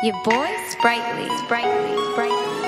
Your boy Sprightly, Sprightly, Sprightly.